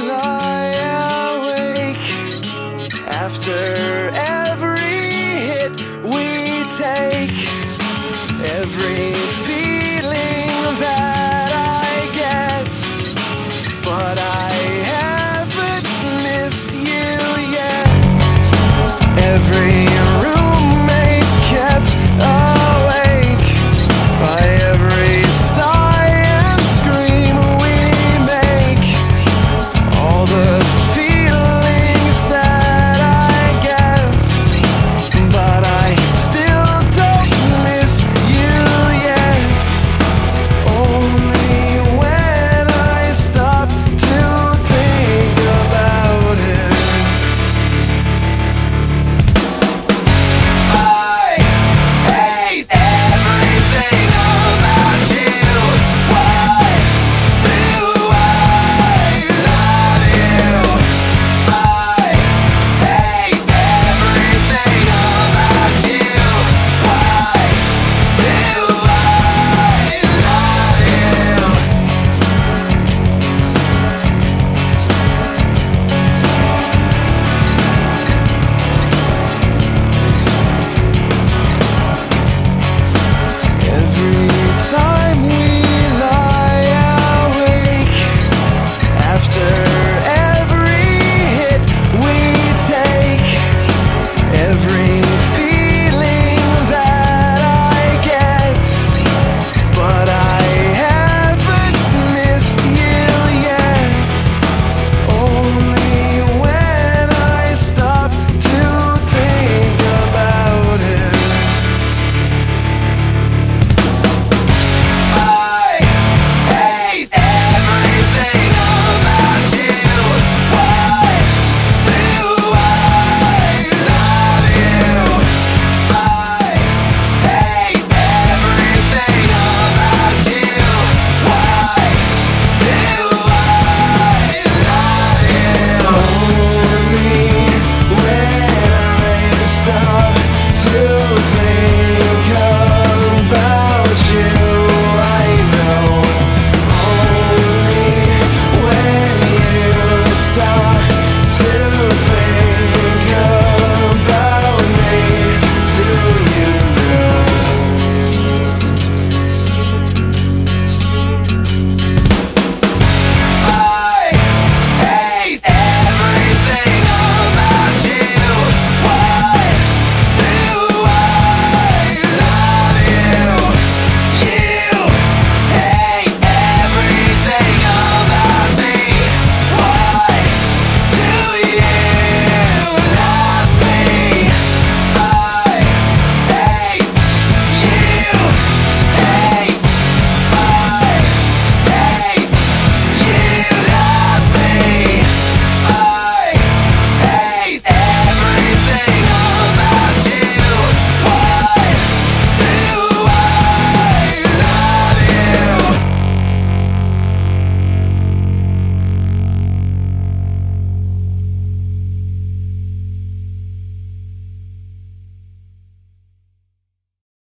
lie awake after every hit we take, every